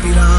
respirar.